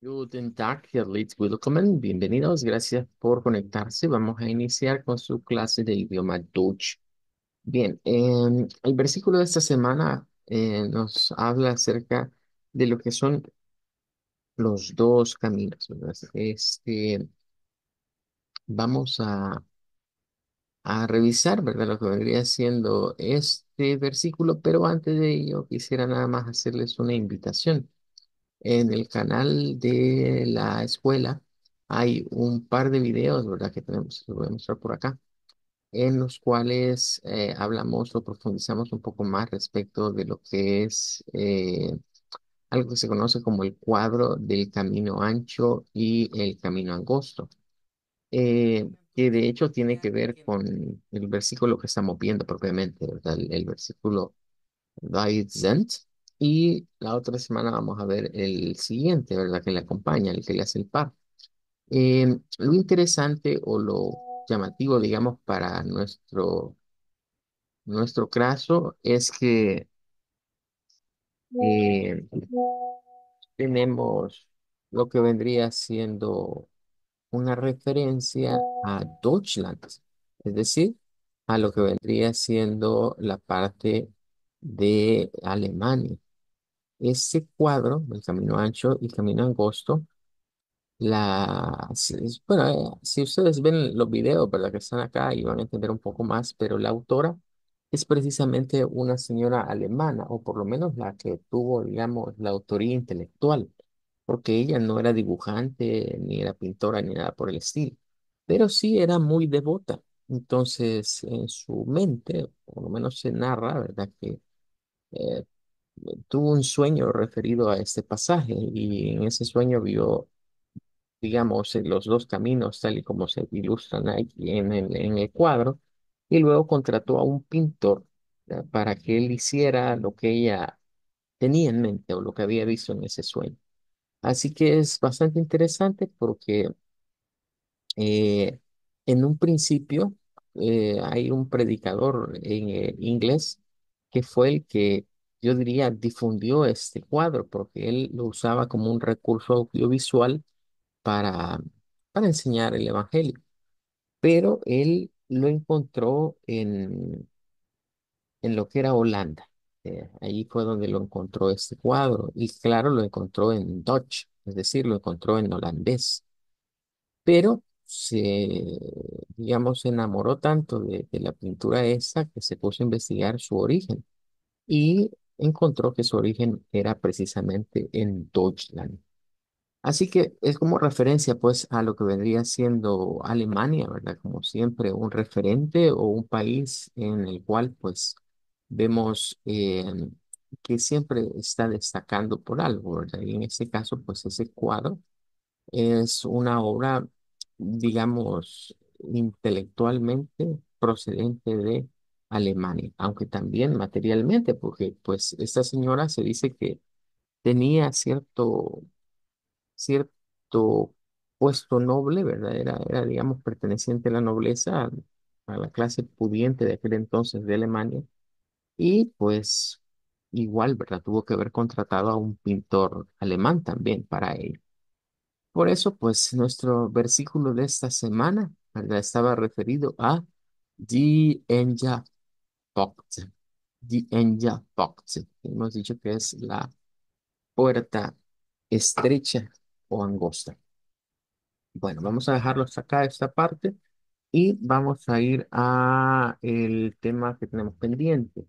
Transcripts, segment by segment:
Guten Tag, herzlich willkommen. Bienvenidos, gracias por conectarse. Vamos a iniciar con su clase de idioma Deutsch. Bien, em, el versículo de esta semana eh, nos habla acerca de lo que son los dos caminos. Este, vamos a, a revisar, ¿verdad? Lo que vendría siendo este versículo, pero antes de ello quisiera nada más hacerles una invitación. En el canal de la escuela hay un par de videos, ¿verdad? Que tenemos, lo voy a mostrar por acá, en los cuales eh, hablamos o profundizamos un poco más respecto de lo que es eh, algo que se conoce como el cuadro del camino ancho y el camino angosto, eh, que de hecho tiene que ver con el versículo que estamos viendo propiamente, ¿verdad? El, el versículo Sind. Y la otra semana vamos a ver el siguiente, ¿verdad? Que le acompaña, el que le hace el par. Eh, lo interesante o lo llamativo, digamos, para nuestro, nuestro caso es que eh, tenemos lo que vendría siendo una referencia a Deutschland, es decir, a lo que vendría siendo la parte de Alemania. Ese cuadro, el camino ancho y camino angosto, la, si- es- bueno, eh, si ustedes ven los videos, ¿verdad? Que están acá y van a entender un poco más, pero la autora es precisamente una señora alemana, o por lo menos la que tuvo, digamos, la autoría intelectual, porque ella no era dibujante, ni era pintora, ni nada por el estilo, pero sí era muy devota. Entonces, en su mente, por lo menos se narra, ¿verdad? Que eh, tuvo un sueño referido a este pasaje y en ese sueño vio, digamos, los dos caminos tal y como se ilustran aquí en el, en el cuadro y luego contrató a un pintor para que él hiciera lo que ella tenía en mente o lo que había visto en ese sueño. Así que es bastante interesante porque eh, en un principio eh, hay un predicador en eh, inglés que fue el que yo diría difundió este cuadro porque él lo usaba como un recurso audiovisual para, para enseñar el evangelio. Pero él lo encontró en, en lo que era Holanda. Eh, allí fue donde lo encontró este cuadro y claro, lo encontró en Dutch, es decir, lo encontró en holandés pero se, digamos, se enamoró tanto de, de la pintura esa que se puso a investigar su origen y encontró que su origen era precisamente en Deutschland. Así que es como referencia pues a lo que vendría siendo Alemania, ¿verdad? Como siempre un referente o un país en el cual pues vemos eh, que siempre está destacando por algo, ¿verdad? Y en este caso pues ese cuadro es una obra, digamos, intelectualmente procedente de Alemania, aunque también materialmente, porque pues esta señora se dice que tenía cierto, cierto puesto noble, ¿verdad? Era, era, digamos, perteneciente a la nobleza, a la clase pudiente de aquel entonces de Alemania, y pues igual, ¿verdad? Tuvo que haber contratado a un pintor alemán también para ello. Por eso, pues, nuestro versículo de esta semana, ¿verdad? Estaba referido a Die Engevokte. Die Engevokte. Hemos dicho que es la puerta estrecha o angosta. Bueno, vamos a dejarlo acá, esta parte, y vamos a ir a el tema que tenemos pendiente.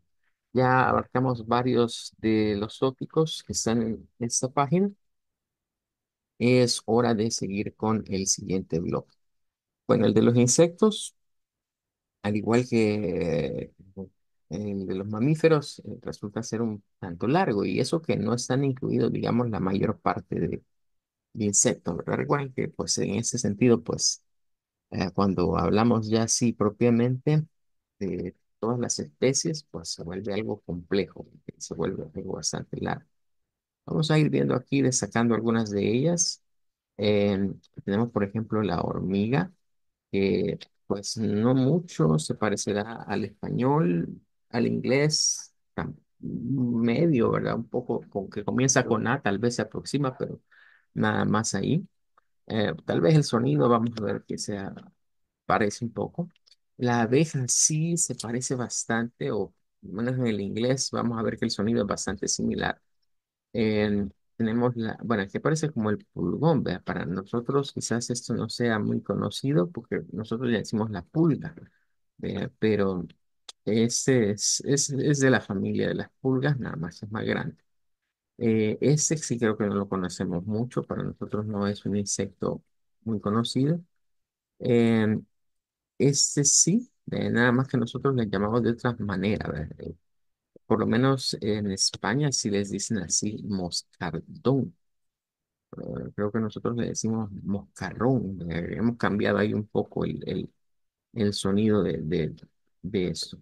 Ya abarcamos varios de los tópicos que están en esta página. Es hora de seguir con el siguiente bloque. Bueno, el de los insectos, al igual que el de los mamíferos, eh, resulta ser un tanto largo y eso que no están incluidos, digamos, la mayor parte de, de insectos, ¿verdad? Recuerden que, pues, en ese sentido, pues, eh, cuando hablamos ya así propiamente de todas las especies, pues se vuelve algo complejo, se vuelve algo bastante largo. Vamos a ir viendo aquí, destacando algunas de ellas. Eh, tenemos, por ejemplo, la hormiga que pues no mucho se parecerá al español, al inglés, medio, ¿verdad? Un poco con que comienza con A, tal vez se aproxima, pero nada más ahí. Eh, tal vez el sonido, vamos a ver que se parece un poco. La abeja sí se parece bastante, o menos en el inglés vamos a ver que el sonido es bastante similar. En- tenemos la, bueno, que parece como el pulgón, ¿vea? Para nosotros quizás esto no sea muy conocido porque nosotros le decimos la pulga, ¿vea? Pero este es, es, es de la familia de las pulgas, nada más es más grande. Eh, ese sí creo que no lo conocemos mucho, para nosotros no es un insecto muy conocido. Em, este sí, eh, nada más que nosotros le llamamos de otra manera, ¿verdad? Eh, por lo menos en España sí les dicen así moscardón. Eh, creo que nosotros le decimos moscarrón. eh, hemos cambiado ahí un poco el, el, el sonido de, de, de esto.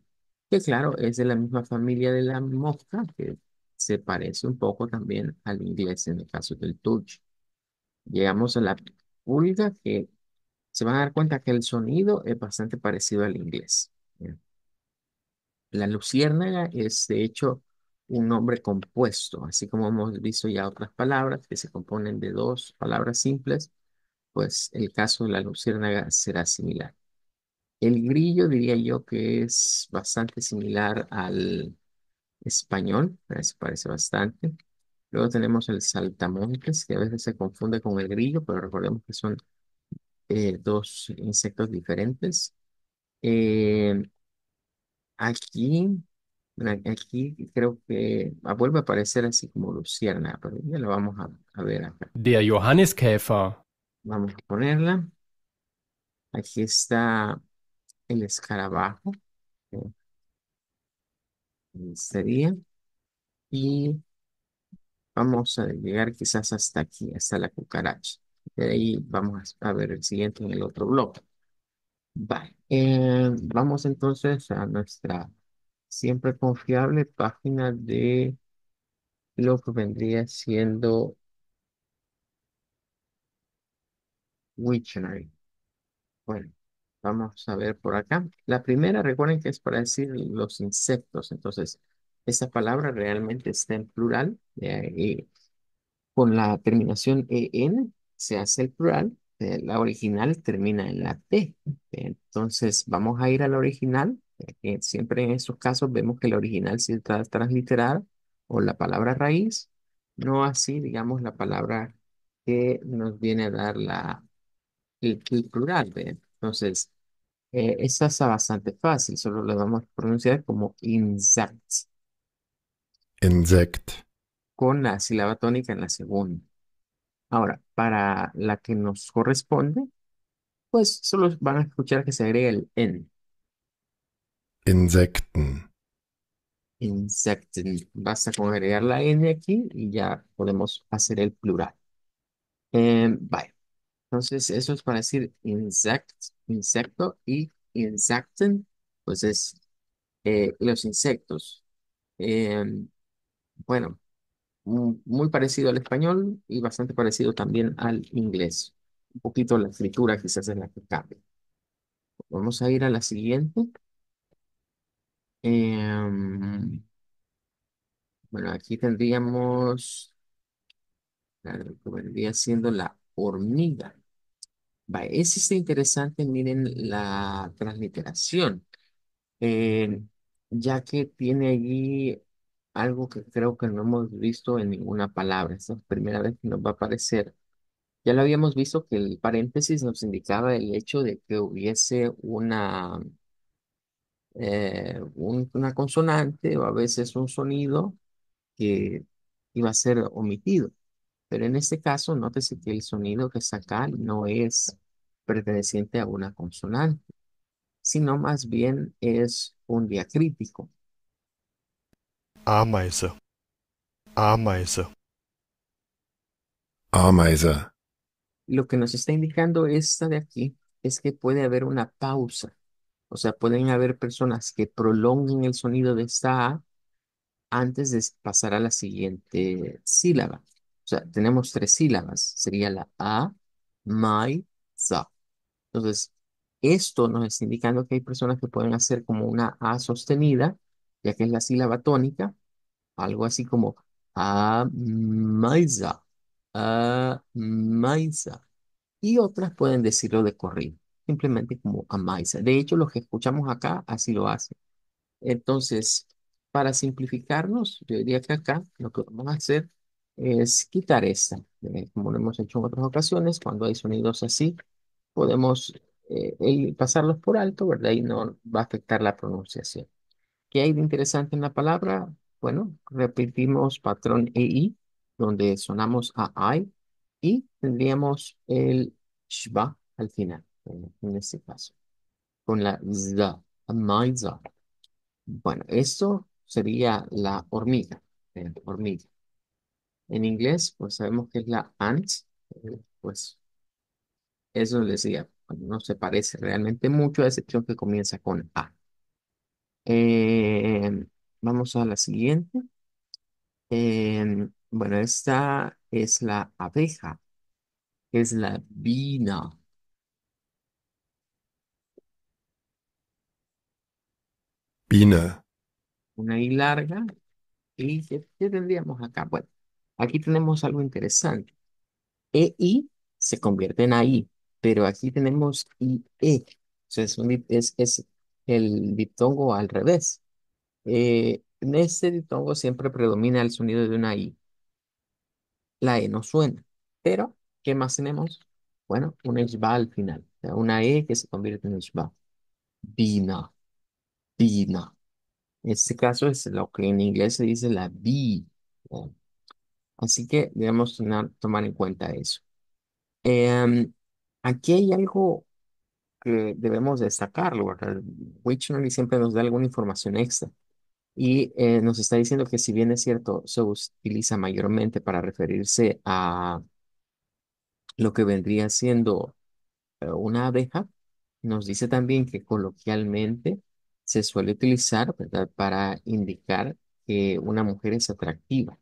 Que claro, es de la misma familia de la mosca, que se parece un poco también al inglés en el caso del touch. Llegamos a la pulga, que se van a dar cuenta que el sonido es bastante parecido al inglés. La luciérnaga es, de hecho, un nombre compuesto, así como hemos visto ya otras palabras que se componen de dos palabras simples, pues el caso de la luciérnaga será similar. El grillo diría yo que es bastante similar al español, se parece bastante. Luego tenemos el saltamontes, que a veces se confunde con el grillo, pero recordemos que son eh, dos insectos diferentes. Eh, Aquí, aquí creo que ah, vuelve a aparecer así como luciérnaga, pero ya lo vamos a, a ver acá. Der Johanniskäfer. Vamos a ponerla. Aquí está el escarabajo, eh, sería, y vamos a llegar quizás hasta aquí, hasta la cucaracha. De ahí vamos a ver el siguiente en el otro bloque. Vale, eh, vamos entonces a nuestra siempre confiable página de lo que vendría siendo Wiktionary. Bueno, vamos a ver por acá. La primera, recuerden que es para decir los insectos. Entonces, esa palabra realmente está en plural. eh, con la terminación en se hace el plural. eh, la original termina en la T. Entonces, vamos a ir a la original. eh, siempre en estos casos vemos que la original sí está transliterada o la palabra raíz. No así, digamos, la palabra que nos viene a dar la, el, el plural. ¿ve? Entonces, eh, esta está bastante fácil, solo lo vamos a pronunciar como insects, Insekt, con la sílaba tónica en la segunda. Ahora, para la que nos corresponde, pues solo van a escuchar que se agrega el en, Insekten, insecten. Basta con agregar la n aquí y ya podemos hacer el plural. Eh, vaya, entonces eso es para decir insect, insecto y insecten, pues es eh, los insectos. Em, bueno. mu- muy parecido al español y bastante parecido también al inglés. Un poquito la escritura quizás es la que cambia. Vamos a ir a la siguiente. Em, bueno, aquí tendríamos la siendo la hormiga. Va, ese está interesante, miren la transliteración, eh, ya que tiene allí algo que creo que no hemos visto en ninguna palabra. Esta es la primera vez que nos va a aparecer Ya lo habíamos visto que el paréntesis nos indicaba el hecho de que hubiese una, eh, un- una consonante o a veces un sonido que iba a ser omitido. Pero en este caso, nótese que el sonido que está acá no es perteneciente a una consonante, sino más bien es un diacrítico. Ameise, Ameise, Ameise, Lo que nos está indicando esta de aquí es que puede haber una pausa. O sea, pueden haber personas que prolonguen el sonido de esta A antes de pasar a la siguiente sílaba. O sea, tenemos tres sílabas. Sería la A, my, za. Entonces, esto nos está indicando que hay personas que pueden hacer como una A sostenida, ya que es la sílaba tónica, algo así como A, my, za, Amaisa. Y otras pueden decirlo de corrido, simplemente como Amaisa. De hecho, los que escuchamos acá así lo hacen. Entonces, para simplificarnos, yo diría que acá lo que vamos a hacer es quitar esta. Eh, como lo hemos hecho en otras ocasiones, cuando hay sonidos así, podemos eh, pasarlos por alto, ¿verdad? Y no va a afectar la pronunciación. ¿Qué hay de interesante en la palabra? Bueno, repetimos patrón EI, donde sonamos a I, y tendríamos el shba al final, en este caso, con la za, amaiza. Bueno, esto sería la hormiga, eh, hormiga. En inglés, pues sabemos que es la ant, eh, pues eso les decía, no se parece realmente mucho, a excepción que comienza con A. Eh, vamos a la siguiente. Em, bueno, esta es la abeja, es la vina, Biene, una I larga. ¿Y qué, qué tendríamos acá? Bueno, aquí tenemos algo interesante. E I se convierte en AI, pero aquí tenemos IE. O sea, es, un es, es el diptongo al revés. Eh, en este diptongo siempre predomina el sonido de una I. La E no suena. Pero, ¿qué más tenemos? Bueno, una ishba al final. O sea, una E que se convierte en ishba. Bina, bina. En este caso es lo que en inglés se dice la B. Así que debemos tener- tomar en cuenta eso. Em, aquí hay algo que debemos destacarlo, ¿verdad? Siempre nos da alguna información extra y eh, nos está diciendo que si bien es cierto, se utiliza mayormente para referirse a lo que vendría siendo eh, una abeja, nos dice también que coloquialmente se suele utilizar, ¿verdad? Para indicar que una mujer es atractiva.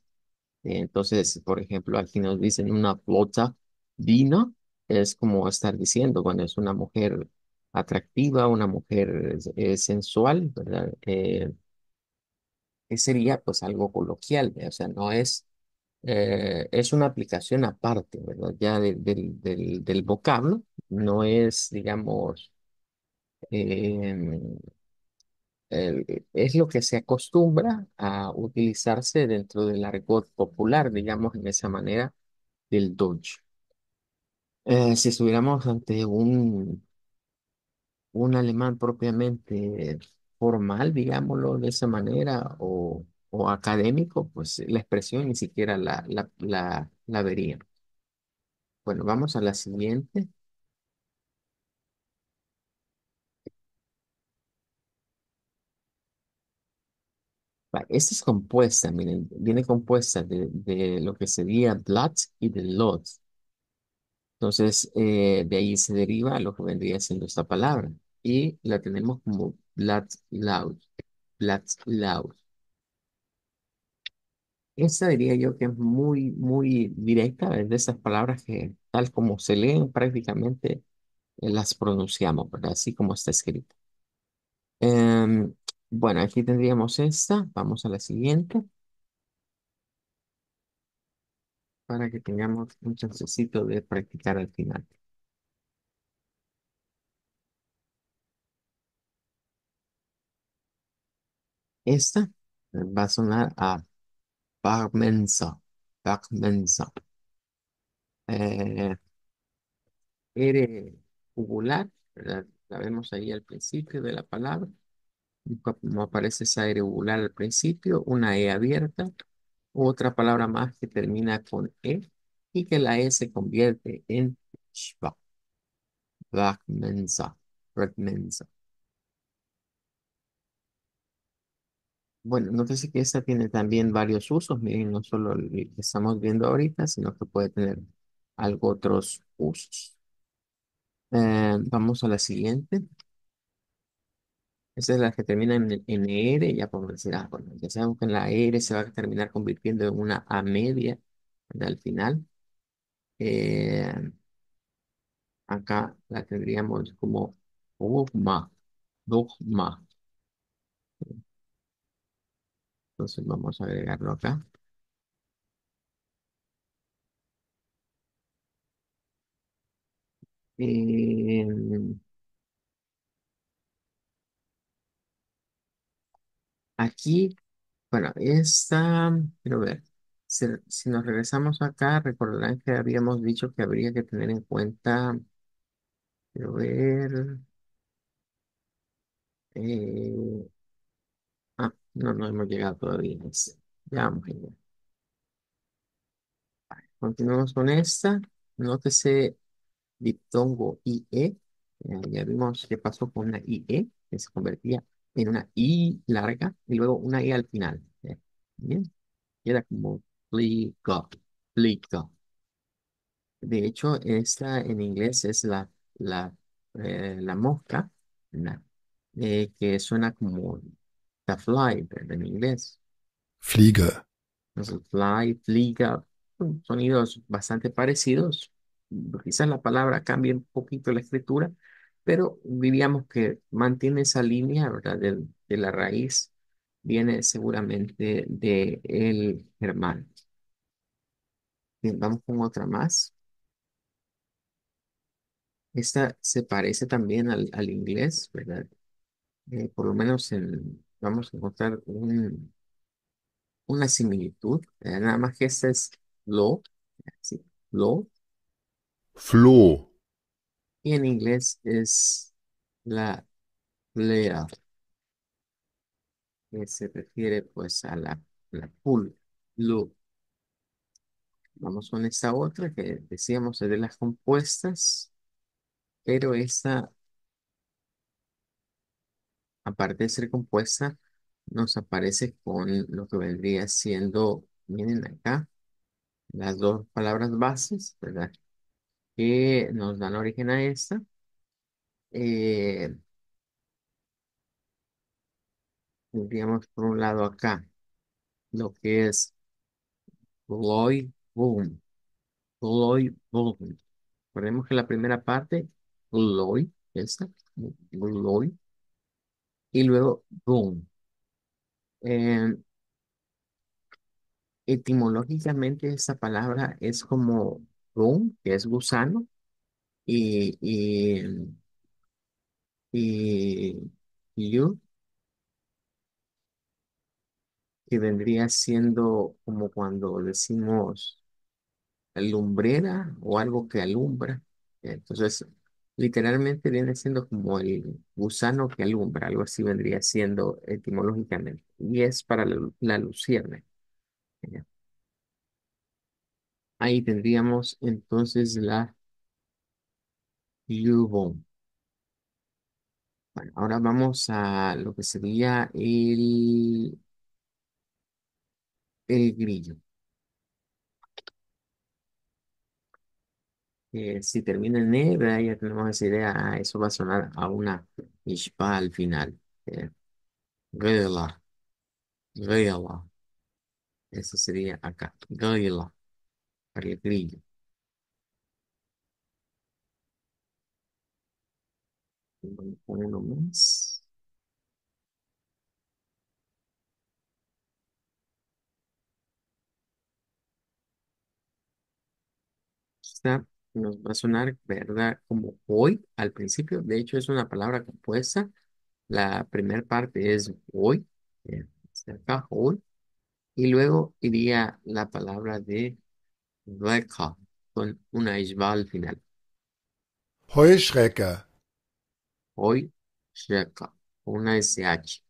Entonces, por ejemplo, aquí nos dicen una flota vino, es como estar diciendo cuando es una mujer atractiva, una mujer eh, sensual, ¿verdad? Eh, que sería pues algo coloquial. O sea, no es, eh, es una aplicación aparte, ¿verdad? Ya de- del, del, del vocablo, no es, digamos, es lo que se acostumbra a utilizarse dentro del argot popular, digamos, en esa manera del Dodge. Eh, si estuviéramos ante un, un alemán propiamente formal, digámoslo de esa manera, o, o académico, pues la expresión ni siquiera la, la, la, la verían. Bueno, vamos a la siguiente. Esta es compuesta, miren, viene compuesta de, de lo que sería Blatt y de Lot. Entonces, eh, de ahí se deriva lo que vendría siendo esta palabra. Y la tenemos como Blatt Loud. Blatt Loud. Esta diría yo que es muy, muy directa, es de esas palabras que tal como se leen prácticamente eh, las pronunciamos, ¿verdad? Así como está escrita. Em, bueno, aquí tendríamos esta. Vamos a la siguiente para que tengamos un chancecito de practicar al final. Esta va a sonar a Parmensa. Parmensa. Eh, R. La vemos ahí al principio de la palabra. Como aparece esa uvular al principio, una E abierta, otra palabra más que termina con E y que la E se convierte en shva, Mensa, Mensa. Bueno, nótese que esta tiene también varios usos, miren, no solo el que estamos viendo ahorita, sino que puede tener algo otros usos. Eh, vamos a la siguiente. Esa es la que termina en, en ER, ya podemos decir, ah, bueno, ya sabemos que en la ER se va a terminar convirtiendo en una A media, ¿verdad? Al final. Eh, acá la tendríamos como dogma, dogma. Entonces vamos a agregarlo acá. Eh, aquí, bueno, esta, quiero ver, si, nos regresamos acá, recordarán que habíamos dicho que habría que tener en cuenta, quiero ver, eh, ah, no, no hemos llegado todavía. es- Ya vamos a. Continuamos con esta. Nótese diptongo IE. Ya vimos qué pasó con una IE, que se convertía en una I larga y luego una I al final. Eh, Bien, queda como plico, plico. De hecho, esta en inglés es la, la, eh, la mosca, eh, que suena como the fly, pero en inglés. Fliege, Entonces, fly, fliga, son sonidos bastante parecidos. Quizás la palabra cambie un poquito la escritura, pero diríamos que mantiene esa línea, ¿verdad? De, de la raíz, viene seguramente de el germán. Bien, vamos con otra más. Esta se parece también al, al inglés, ¿verdad? Eh, por lo menos en, vamos a encontrar un- una similitud. nada más que esta es lo, sí, lo, Floh, y en inglés es la plea, que se refiere pues a la, la pool, lo. Vamos con esta otra que decíamos es de las compuestas, pero esta, aparte de ser compuesta, nos aparece con lo que vendría siendo, miren acá, las dos palabras bases, ¿verdad? Que nos dan origen a esta. Eh, tendríamos por un lado acá lo que es Lloyd Boom, Lloyd Boom. Recordemos que la primera parte, Lloyd, esta, Lloyd, y luego Boom. Etimológicamente esta palabra es como boom, que es gusano, y, y, y you, que vendría siendo como cuando decimos lumbrera o algo que alumbra. Entonces, literalmente viene siendo como el gusano que alumbra, algo así vendría siendo etimológicamente. Y es para la, la. Ahí tendríamos entonces la yubon. Bueno, ahora vamos a lo que sería el, el grillo. Eh, si termina en E, ya tenemos esa idea, eso va a sonar a una ishpa al final. Eh, gela. Eso sería acá. Gela, grillo. Vamos con uno más. Esta nos va a sonar, ¿verdad? Como hoy al principio. De hecho, es una palabra compuesta. La primera parte es hoy. eh, acá, hoy. Y luego iría la palabra de Con una isba al final. Heuschrecke, Hoy, Sheka, una SH.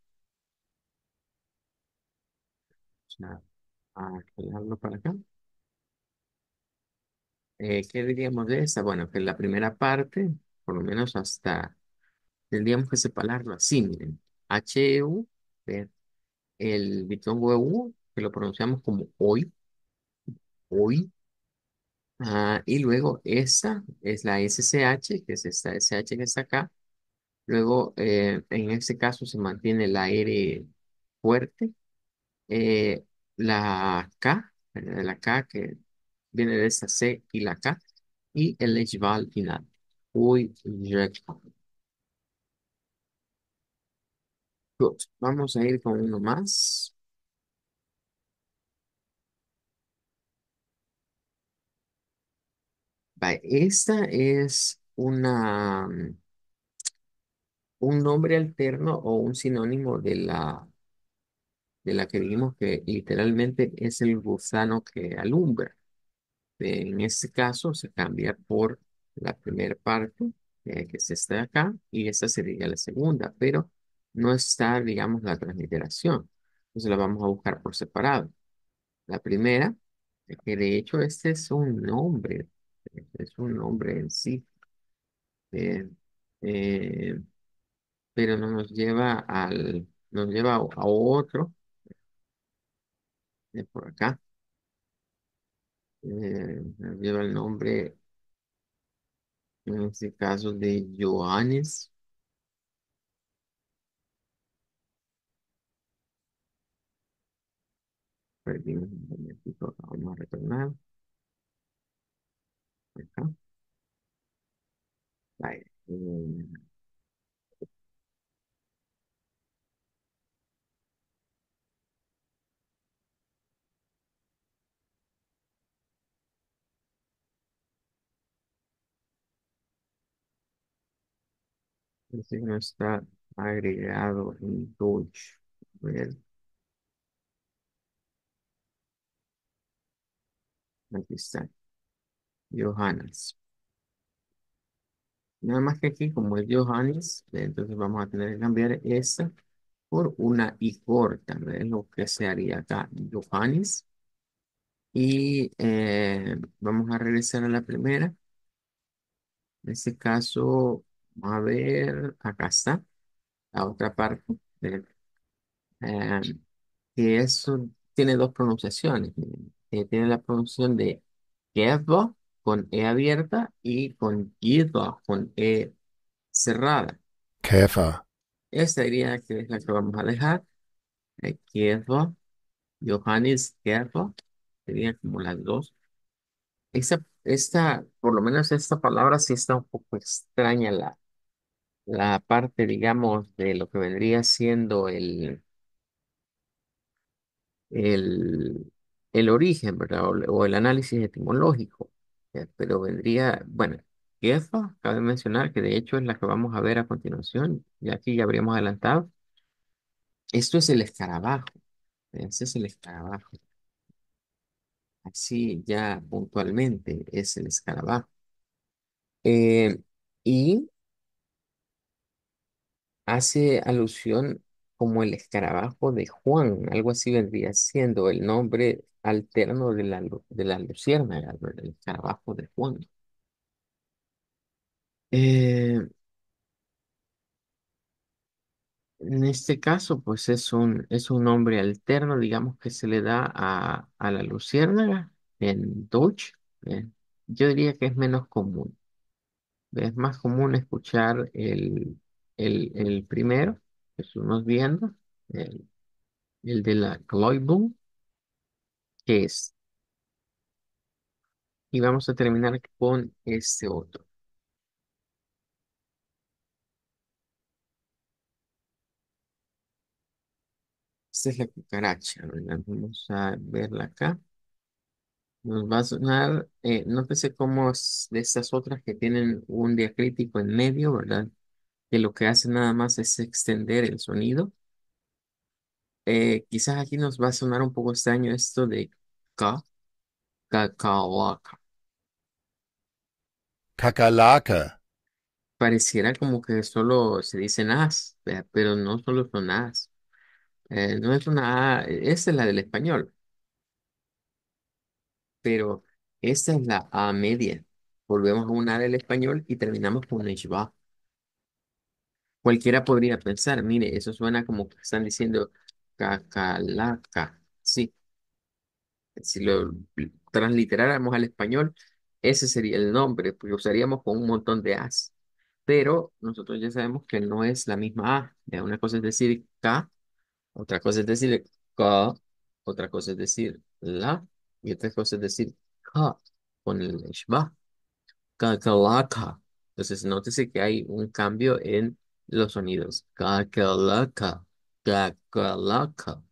O sea, a pegarlo para acá. Eh, ¿qué diríamos de esta? Bueno, que la primera parte, por lo menos hasta, tendríamos que separarlo así, miren. H-E-U, ver, el ditongo EU, que lo pronunciamos como hoy, hoy. Ah, y luego esta es la SCH, que es esta SH que está acá. Luego, eh, en este caso se mantiene la R fuerte eh, la K, ¿verdad? la K que viene de esta C y la K, y el H va al final. Uy, recto. Good. Vamos a ir con uno más. Esta es una, un nombre alterno o un sinónimo de la, de la que dijimos que literalmente es el gusano que alumbra. En este caso se cambia por la primera parte, eh, que es esta de acá, y esta sería la segunda, pero no está, digamos, la transliteración. Entonces la vamos a buscar por separado. La primera, que de hecho este es un nombre, es un nombre en sí, eh, eh, pero no nos lleva al, nos lleva a, a otro, de por acá, eh, nos lleva el nombre, en este caso, de Johannes. Perdimos un momentito, vamos a retornar acá. Vale, eh, el signo está agregado en Deutsch. A aquí está, Johannes. Nada más que aquí, como es Johannes, entonces vamos a tener que cambiar esta por una I corta, ¿ves? Lo que se haría acá, Johannes. Y eh, vamos a regresar a la primera. En este caso, a ver, acá está, la otra parte. Eh, que eso tiene dos pronunciaciones. Eh, tiene la pronunciación de Geva con E abierta y con Giva con E cerrada. Käfer, Esta diría que es la que vamos a dejar. Eh, Johannes Geva, serían como las dos. Esta, esta, por lo menos esta palabra sí está un poco extraña, la, la parte, digamos, de lo que vendría siendo el el, el origen, ¿verdad? O, o el análisis etimológico. Eh, Pero vendría, bueno, Gefa, cabe mencionar que de hecho es la que vamos a ver a continuación, ya aquí ya habríamos adelantado. Esto es el escarabajo, ese es el escarabajo. Así ya puntualmente es el escarabajo. Eh, y hace alusión como el escarabajo de Juan, algo así vendría siendo el nombre alterno de la, de la luciérnaga. El escarabajo de Juan. Eh, en este caso, pues es un, es un nombre alterno, digamos, que se le da a, a la luciérnaga en Dutch. eh, yo diría que es menos común. Es más común escuchar el, el, el primero estuvimos viendo, el, el de la Gloibung, que es Y vamos a terminar con este otro. Esta es la cucaracha, ¿verdad? Vamos a verla acá. Nos va a sonar, eh, nótese cómo es de estas otras que tienen un diacrítico en medio, ¿verdad? Que lo que hace nada más es extender el sonido. Eh, quizás aquí nos va a sonar un poco extraño esto de ka, cacahuaca. Kakerlake, Pareciera como que solo se dicen as, ¿verdad? pero no solo son as. Eh, no es una A, esa es la del español. pero esta es la A media. Volvemos a un A del español y terminamos con una ishba. Cualquiera podría pensar, mire, eso suena como que están diciendo cacalaca. Sí, si lo transliteráramos al español, ese sería el nombre, porque usaríamos con un montón de As. Pero nosotros ya sabemos que no es la misma A. Una cosa es decir K, otra cosa es decir K, otra cosa es decir la, y otra cosa es decir K con el ishba. Kakalaka. Entonces, nótese que hay un cambio en los sonidos. Kakalaka. Kakalaka.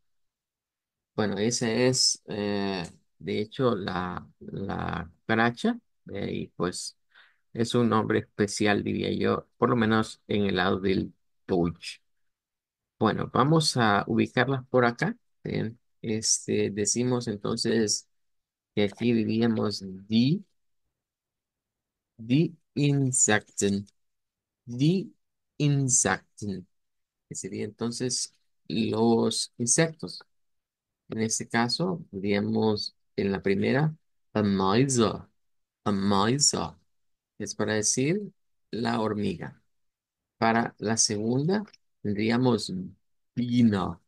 Bueno, ese es, eh, de hecho, la, la caracha. y pues Es un nombre especial, diría yo, por lo menos en el lado del Deutsch. Bueno, vamos a ubicarlas por acá. Bien, Este, decimos entonces que aquí diríamos die, die Insekten, die Insekten, que sería entonces los insectos. En este caso, diríamos en la primera, Ameise, Ameise, es para decir la hormiga. Para la segunda, tendríamos Biene,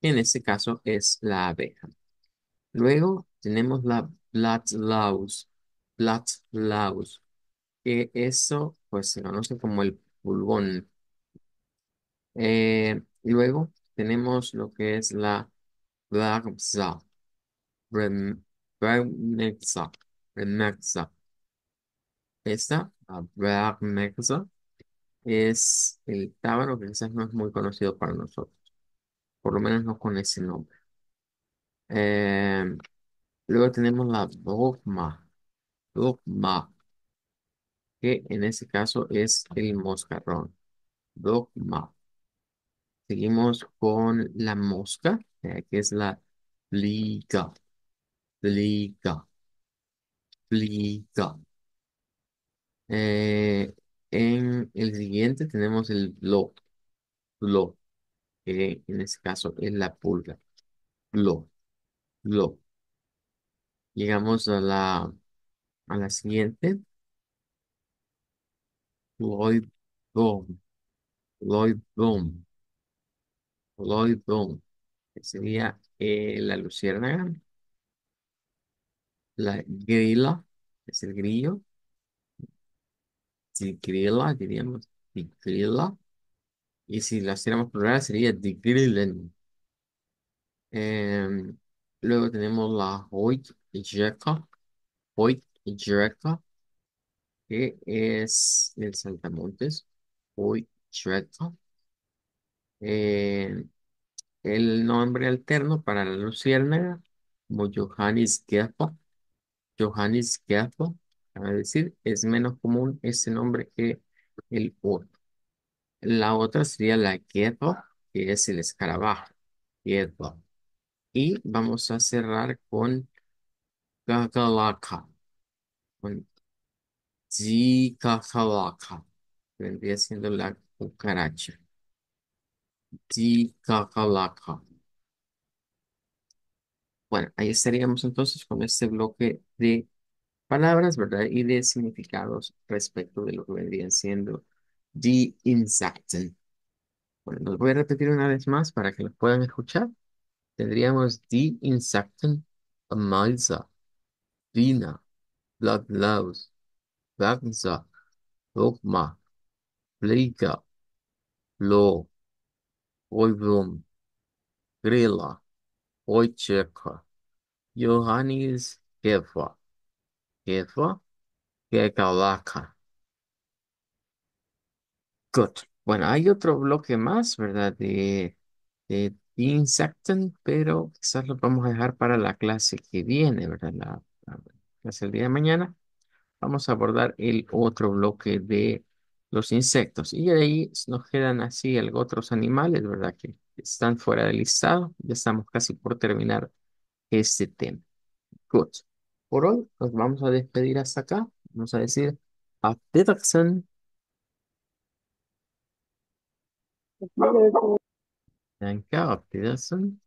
que en este caso es la abeja. Luego tenemos la Blattlaus, Blattlaus, que eso pues se conoce como el pulgón. Eh, luego tenemos lo que es la Brahmsa, Rem- Brahmsa. Esta, la Brahmsa, es el tábano que quizás no es muy conocido para nosotros, por lo menos no con ese nombre. Eh, luego tenemos la Dogma, Dogma, que en ese caso es el moscarrón, Dogma. Seguimos con la mosca, eh, que es la Fliega, Fliega, Fliega. Eh, en el siguiente tenemos el Blo, Blo, que en este caso es la pulga, Blo, Blo. Llegamos a la, a la siguiente, Lloyd Boom, Lloyd Boom, Lloyd Boom, que sería eh, la luciérnaga, la grila, que es el grillo, die grila, diríamos, die grila, y si la hiciéramos plural sería die grillen. Em, luego tenemos la Hoyt-Jeca, Hoyt-Jeca, que es el saltamontes, Hoyt-Jeca. Em, el nombre alterno para la luciérnaga, como Johannes Gepa, Johannes Gepa, es decir, es menos común ese nombre que el otro. La otra sería la Gepa, que es el escarabajo, Gepa. Y vamos a cerrar con Gagalaka, con Que vendría siendo la cucaracha. Jikakalaka. Bueno, ahí estaríamos entonces con este bloque de palabras, ¿verdad? Y de significados respecto de lo que vendrían siendo die Insekten. Bueno, los voy a repetir una vez más para que los puedan escuchar. Tendríamos die Insekten, Ameise, Biene, Blattlaus, Wagensach, Dogma, Fliege, Floh, Oivum, Grilla, Oitcheka, Johannes Käfer, Käfer, Kekalaka. Good. Bueno, hay otro bloque más, ¿verdad? De, de Insecten, pero quizás lo vamos a dejar para la clase que viene, ¿verdad? La, la clase del día de mañana. Vamos a abordar el otro bloque de los insectos. Y de ahí nos quedan así otros animales, ¿verdad? Que están fuera del listado. Ya estamos casi por terminar este tema. Good. Por hoy nos vamos a despedir hasta acá. Vamos a decir a Wiedersehen. Danke, auf Wiedersehen.